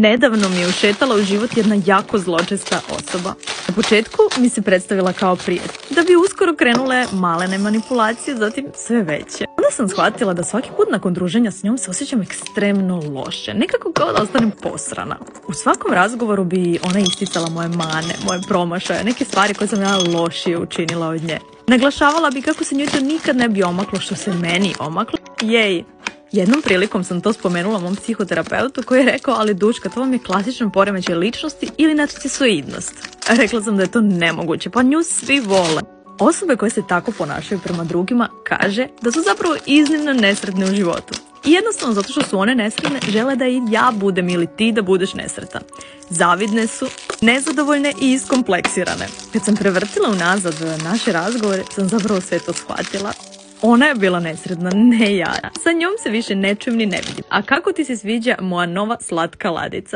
Nedavno mi je ušetala u život jedna jako zločesta osoba. Na početku mi se predstavila kao prijatelj, da bi uskoro krenule malene manipulacije, zatim sve veće. Onda sam shvatila da svaki put nakon druženja s njom se osjećam ekstremno loše, nekako kao da ostanem posrana. U svakom razgovoru bi ona isticala moje mane, moje promašaje, neke stvari koje sam ja lošije učinila od nje. Naglašavala bi kako se njoj to nikad ne bi omaklo što se meni omaklo. Jej, Jednom prilikom sam to spomenula mom psihoterapeutu koji je rekao, ali Duška, to vam je klasičan poremećaj ličnosti ili narcisoidnost. Rekla sam da je to nemoguće, pa nju svi vole. Osobe koje se tako ponašaju prema drugima kaže da su zapravo iznimno nesretne u životu. I jednostavno zato što su one nesretne žele da i ja budem ili ti da budeš nesretan. Zavidne su, nezadovoljne i iskompleksirane. Kad sam prevrtila unazad naše razgovore sam zapravo sve to shvatila ona je bila nesredna, ne ja. Sa njom se više ne čujem ni ne vidim. A kako ti se sviđa moja nova slatka ladica?